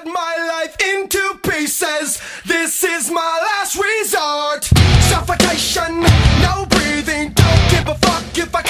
cut my life into pieces. This is my last resort. Suffocation, no breathing. Don't give a fuck if I.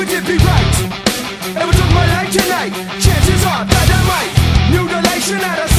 would it be right? It would took my life tonight. Chances are that I might mutilation at a